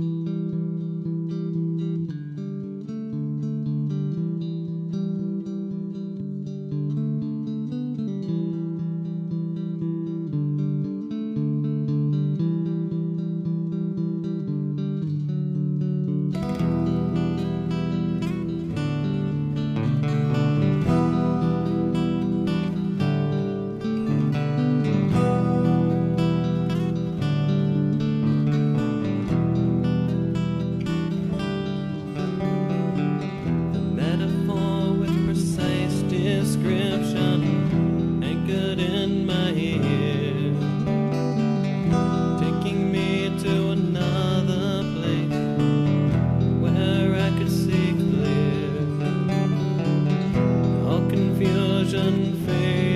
Música unfailing.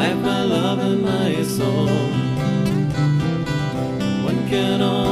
I've my love and my soul. One can only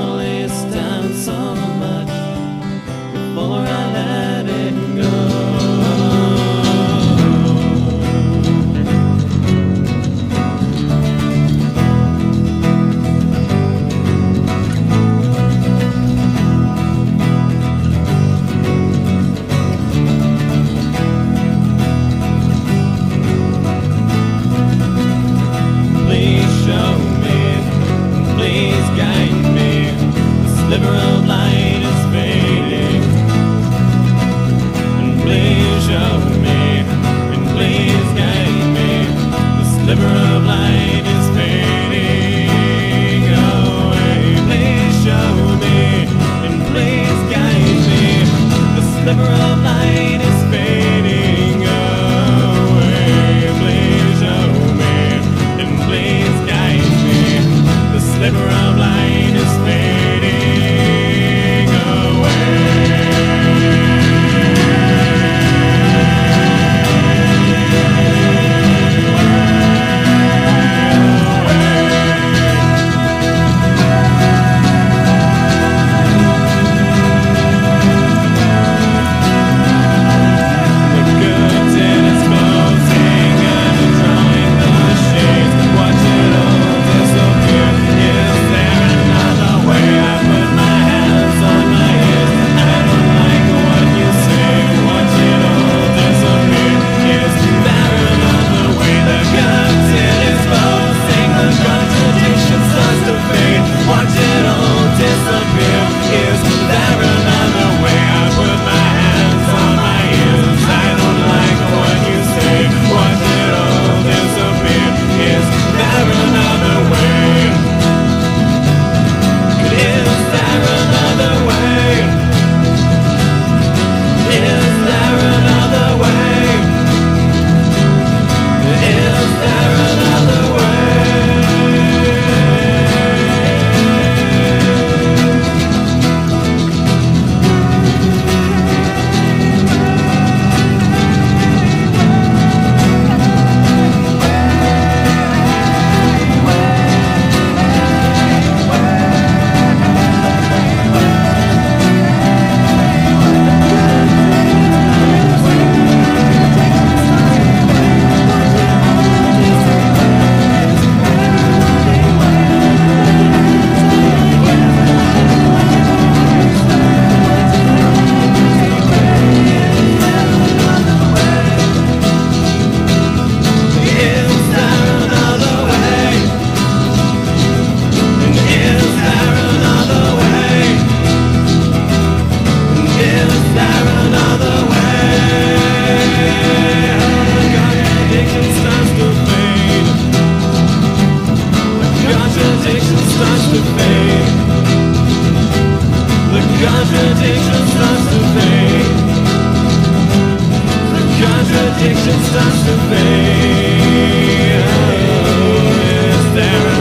contradiction starts to fade. The contradiction starts to fade. The contradiction starts to fade. Oh, Is there